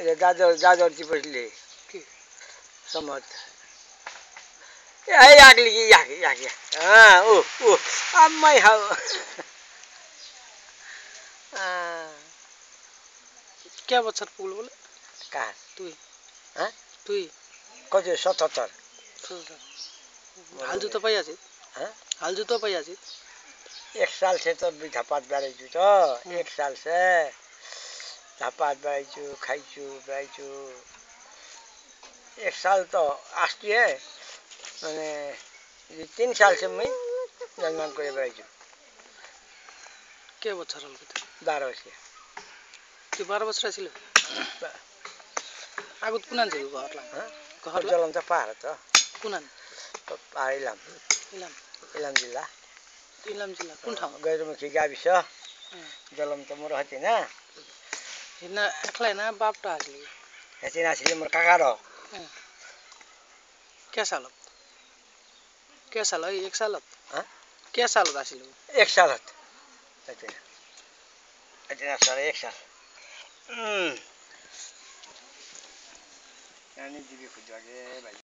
এটা দাদর দাদরছি পয়সলি কি समत এই আগলি কি ইয়াক ইয়াক ইয়াক হ্যাঁ ও ও আম্মাই হাও কে বছর পুগল বলে কার তুই হ্যাঁ তুই কত সতর্তর হাল জুতো পাই আছিস হ্যাঁ हाल जूतो पाई आजी एक साल से तो भी धपात बेराइछु त एक साल से धपात बेराइछु खाइछु बेराइछु एक साल तो आस्ती है मैंने ये तीन साल से मैं जन्मान करे बेराइछु কে বছর হল কত बारह वर्ष के তুই বারো বছর আছিল আগত কুনান যাবি ঘরলাম हाँ ঘরলাম जलम तो पाहाड़ त কুনান पाहाड इलाम ইলাম इलाम जिल्ला ইলাম জিলা কোন ঠাউँ गैरमुखी गाविस जलम त मोर हतिन না একলাই না বাপটা আসলি এসিন আসলি মোর কাকার কে সালত কে সাল এক সালত হ্যাঁ কে সালত আসিল এক সালত এদিন আসলে এক সাল জানি দিবি খুঁজে